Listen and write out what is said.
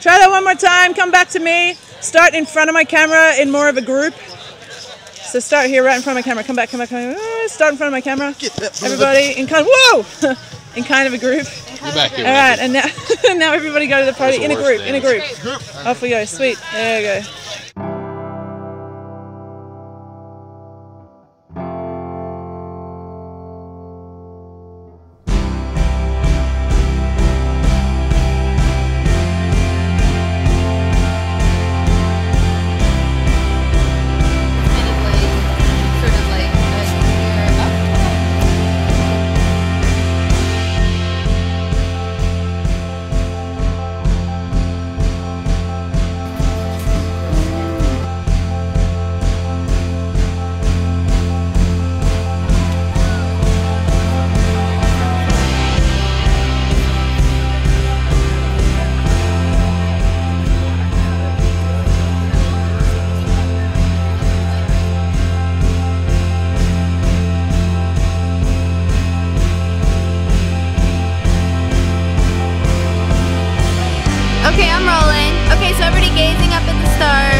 Try that one more time. Come back to me. Start in front of my camera in more of a group. So start here right in front of my camera. Come back, come back, come back. Uh, Start in front of my camera. Everybody in kind whoa! in kind of a group. You're back here. All right, and now now everybody go to the party in a group, in a group. Off we go. Sweet. There you go. Okay, I'm rolling. Okay, so everybody gazing up at the stars.